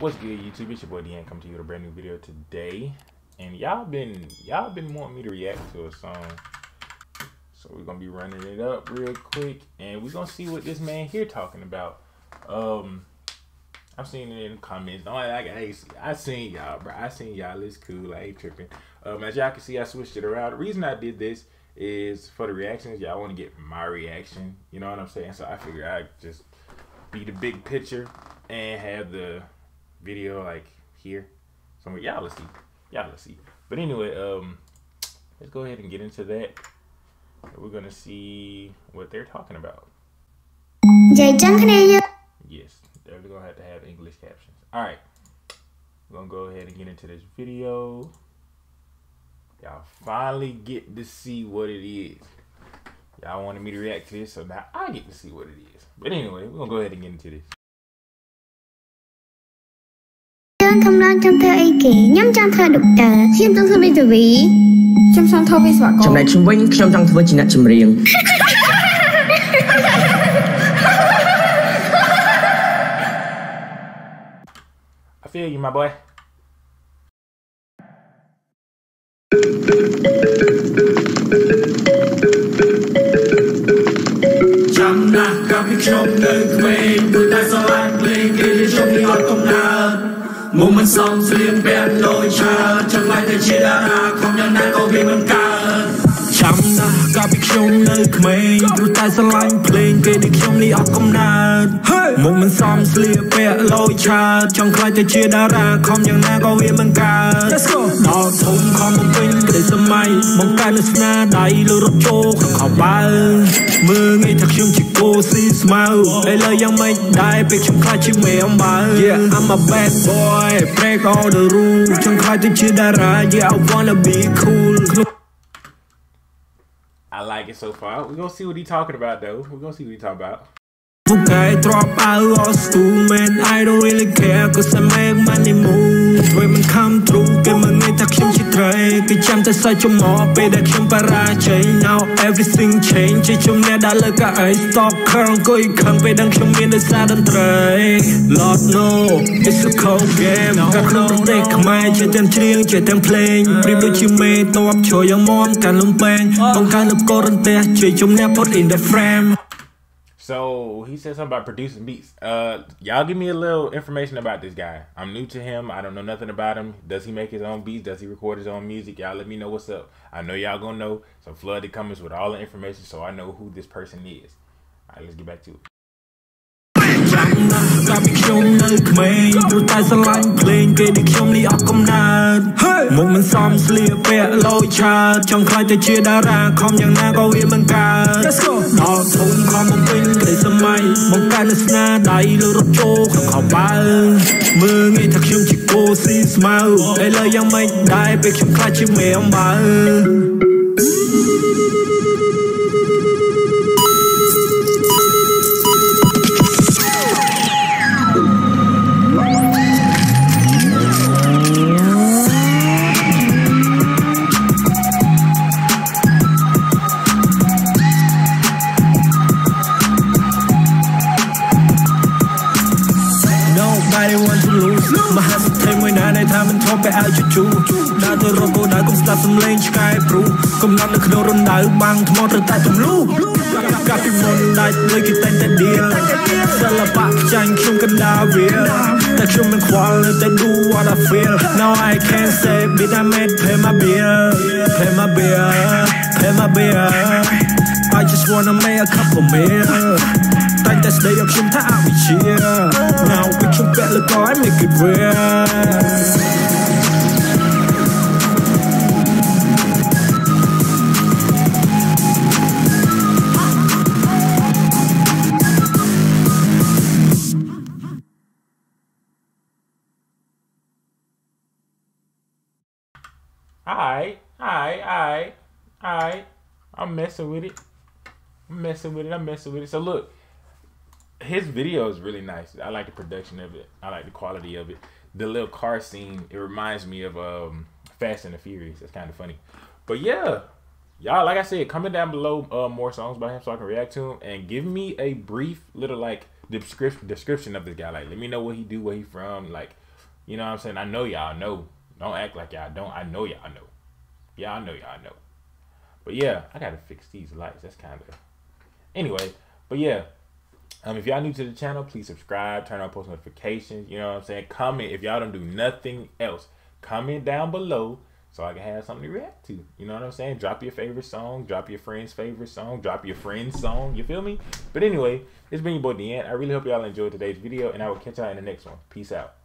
What's good, YouTube? It's your boy DeAnt coming to you with a brand new video today. And y'all been y'all been wanting me to react to a song. So we're gonna be running it up real quick and we're gonna see what this man here talking about. Um I've seen it in the comments. Don't like I, I seen y'all, bro. I seen y'all. It's cool. I ain't tripping. Um, as y'all can see, I switched it around. The reason I did this is for the reactions. Y'all want to get my reaction. You know what I'm saying? So I figured I'd just be the big picture and have the video like here. So y'all let's see. Y'all let's see. But anyway, um let's go ahead and get into that. We're gonna see what they're talking about. Yes, they're gonna have to have English captions. Alright. We're gonna go ahead and get into this video. Y'all finally get to see what it is. Y'all wanted me to react to this, so now I get to see what it is. But anyway, we're gonna go ahead and get into this. យើងកំឡុងចាំធ្វើអីគេខ្ញុំចង់ធ្វើដុកទ័រខ្ញុំចង់ធ្វើមេធាវីខ្ញុំចង់ធ្វើវិស្វករចំណែកខ្ញុំវិញខ្ញុំចង់ធ្វើជាអ្នកចម្រៀង I feel you my boy ចាំណាស់កាលពីខ្ញុំនៅក្មេងគឺតែ មុំមិនសមស្លៀកពាក់ដូចឆើតចាំខ្លាចតែជាតារាខំយ៉ាងណាក៏វាមិនកើតចាំណាស់កាលពីខ្ញុំនៅក្មេងព្រោះតែស្រឡាញ់ភ្លេងគេដូចខ្ញុំនេះអត់កំណើតមុំមិនសមស្លៀកពាក់ដូចឆើតចង់ខ្លាចតែជាតារាខំយ៉ាងណាក៏វាមិនកើតដល់ធំខំបំពេញក្តីសម័យបង្កើតនៅស្នាដៃលើរត់ចូលក្នុងខោបើមើង see smile Đây lời dân mình đại biệt chẳng khai chỉ mẹ on bà yeah. I'm a bad boy, break all the rules Chẳng khai tôi chưa that ra, yeah I wanna be cool I like it so far. We're gonna see what he talking about though. We're gonna see what he talking about. Okay, drop out lost too man I don't really care cause I make money move Women come through, give me គេចាំតែសាច់ចំអពេលដែលខ្ញុំបរាជ័យ now everything change ជាជំនះដល់លើកៅអី stop ខឹងអង្គុយខឹងពេលដឹងខ្ញុំមានដោយសារតន្ត្រី Lord no it's a cold game កាត់ក្នុងប្រទេសខ្មែរជាទាំងច្រៀងជាទាំងភ្លេងព្រៀបដូចជាមេតបជួយយ៉ាងមមកាន់លំពេងបង្កើននូវកូររន្ទះជួយជំនះ put in the frame So he said something about producing beats. Uh, y'all give me a little information about this guy. I'm new to him. I don't know nothing about him. Does he make his own beats? Does he record his own music? Y'all let me know what's up. I know y'all gonna know. So flooded comments with all the information so I know who this person is. All right, let's get back to it. ចាំណាស់កាលពីខ្ញុំនៅក្មេងព្រោះតែស្រឡាញ់ភ្លេងគេដូចខ្ញុំនេះអត់កំណើតមុខមិនសមស្លៀកពាក់លោឆើតចង់ខ្លាចទៅជាតារាខំយ៉ាងណាក៏វាមិនកើតដល់ធំខំបំពេញក្តីសម័យបង្កើតនៅស្នាដៃលើរត់ចូលក្នុងខោបើមើងងាយថាខ្ញុំជាគោស៊ីស្មៅឥឡូវយ៉ាងម៉េចដែរពេលខ្ញុំខ្លាចជាមេអំបើ Nobody ថាមិនធំបែឲ្យជជូដើរទៅរកគោលដៅកុំស្ដាប់សំឡេងឆ្កែព្រូកំណត់នៅក្នុងរណ្ដៅបាំងថ្មត្រូវតែទម្លូកាពីមុនដាច់លើគេតែងតែឌីលសិល្បៈខ្ចាញ់ខ្ញុំកណ្ដាលវាតែខ្ញុំមិនខ្វល់នៅតែ do what I feel now I can't say bit I made pay my bill pay my bill pay my bill I just wanna make a couple meal តែងតែស្ដីឲ្យខ្ញុំថាអវិជ្ជា Now ពេលខ្ញុំពាក់លើកឲ្យ make it real Alright, alright, alright, alright. I'm messing with it. I'm messing with it. I'm messing with it. So look, his video is really nice. I like the production of it. I like the quality of it. The little car scene, it reminds me of um Fast and the Furious. It's kind of funny. But yeah, y'all, like I said, comment down below uh, more songs by him so I can react to him and give me a brief little like description description of this guy. Like, let me know what he do, where he from, like You know what I'm saying? I know y'all know. Don't act like y'all don't. I know y'all know. Y'all know y'all know. But yeah, I gotta fix these lights. That's kind of. Anyway, but yeah. Um, if y'all new to the channel, please subscribe, turn on post notifications. You know what I'm saying? Comment if y'all don't do nothing else. Comment down below so I can have something to react to. You know what I'm saying? Drop your favorite song, drop your friend's favorite song, drop your friend's song. You feel me? But anyway, it's been your boy DeAnt. I really hope y'all enjoyed today's video, and I will catch y'all in the next one. Peace out.